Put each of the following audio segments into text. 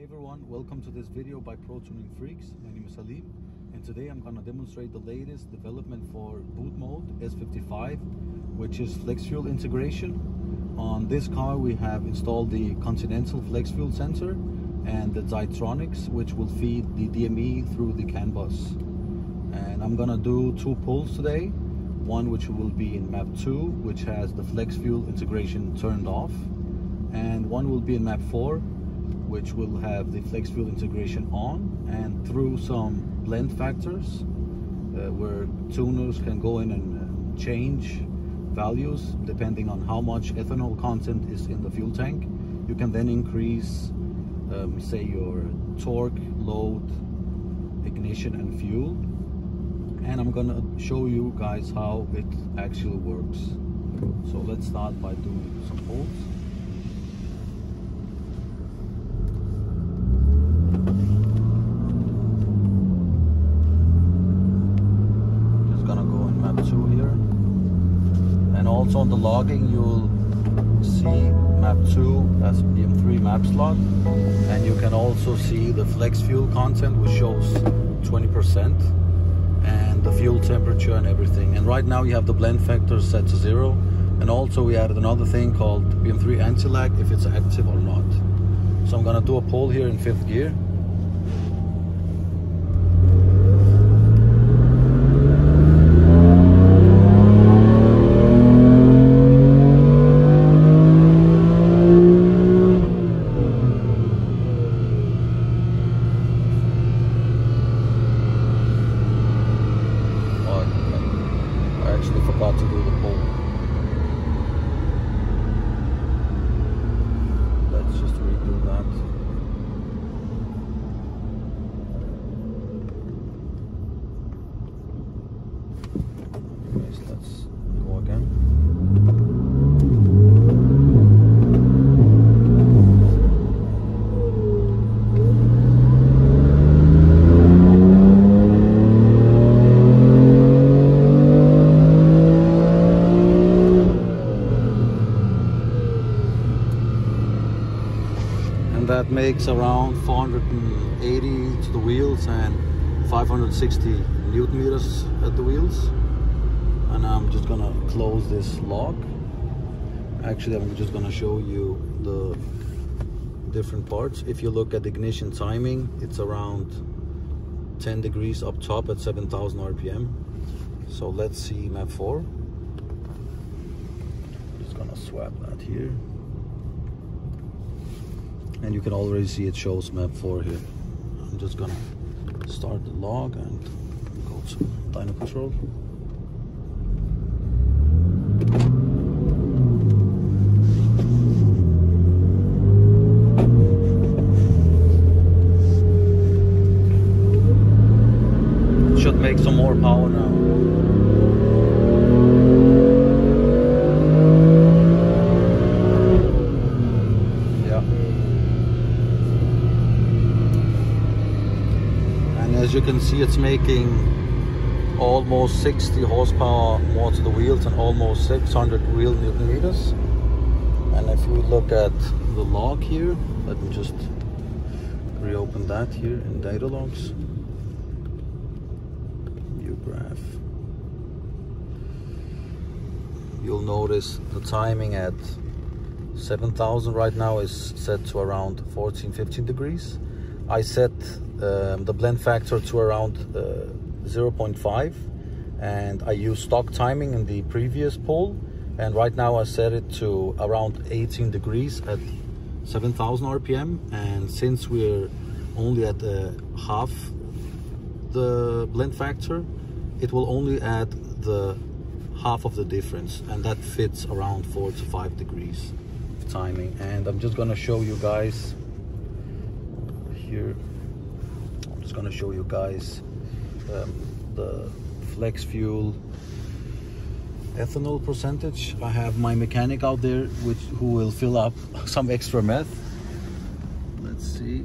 Hey everyone, welcome to this video by Pro Tuning Freaks. My name is Salim and today I'm gonna demonstrate the latest development for bootmod S55 which is flex fuel integration. On this car we have installed the Continental flex fuel sensor and the Zeitronix which will feed the DME through the CAN bus. And I'm gonna do two pulls today. One which will be in map 2 which has the flex fuel integration turned off and one will be in map 4 which will have the flex fuel integration on and through some blend factors uh, where tuners can go in and uh, change values depending on how much ethanol content is in the fuel tank. You can then increase um, say your torque load ignition and fuel. And I'm gonna show you guys how it actually works. So let's start by doing some pulls also on the logging. You'll see map 2 as BM3 map slot and you can also see the flex fuel content which shows 20% and the fuel temperature and everything. And right now you have the blend factor set to zero. And also we added another thing called BM3 anti-lag if it's active or not. So I'm gonna do a pull here in fifth gear to do the pull. Let's just redo that. Anyways, let's go again. That makes around 480 to the wheels and 560 newton meters at the wheels. And I'm just gonna close this lock actually I'm just gonna show you the different parts. If you look at the ignition timing it's around 10 degrees up top at 7000 rpm so let's see map 4 just gonna swap that here and you can already see it shows map 4 here. I'm just gonna start the log and go to dyno control can see it's making almost 60 horsepower more to the wheels and almost 600 real newton meters. And if you look at the log here let me just reopen that here in data logs. New graph. You'll notice the timing at 7000 right now is set to around 14 15 degrees I set um, the blend factor to around uh, 0.5 and I use stock timing in the previous poll and right now I set it to around 18 degrees at 7000 RPM and since we're only at uh, half the blend factor it will only add the half of the difference and that fits around four to five degrees of timing. And I'm just gonna show you guys here. I'm just gonna show you guys um, the flex fuel ethanol percentage. I have my mechanic out there which who will fill up some extra meth. Let's see.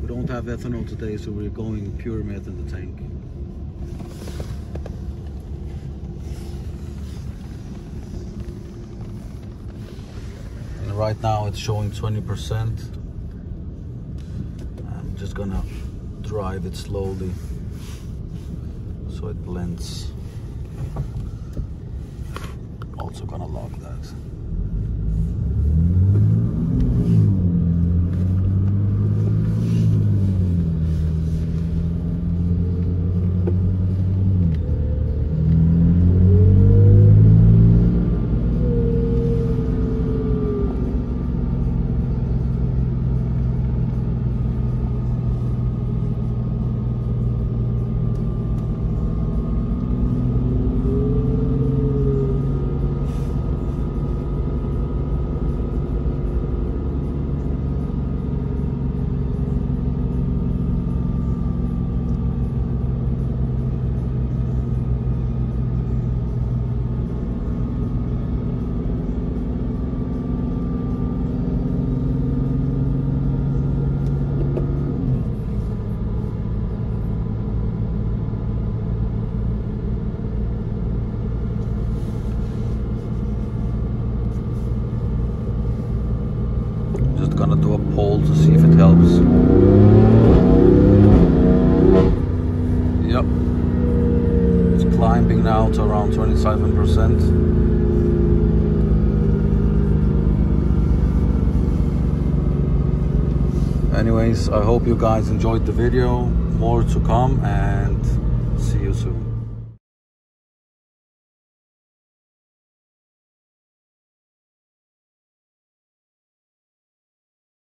We don't have ethanol today so we're going pure meth in the tank right now it's showing 20%. I'm just gonna drive it slowly so it blends. Also gonna lock that. gonna do a to see if it helps. Yep. It's climbing now to around 27%. anyways i hope you guys enjoyed the video more to come and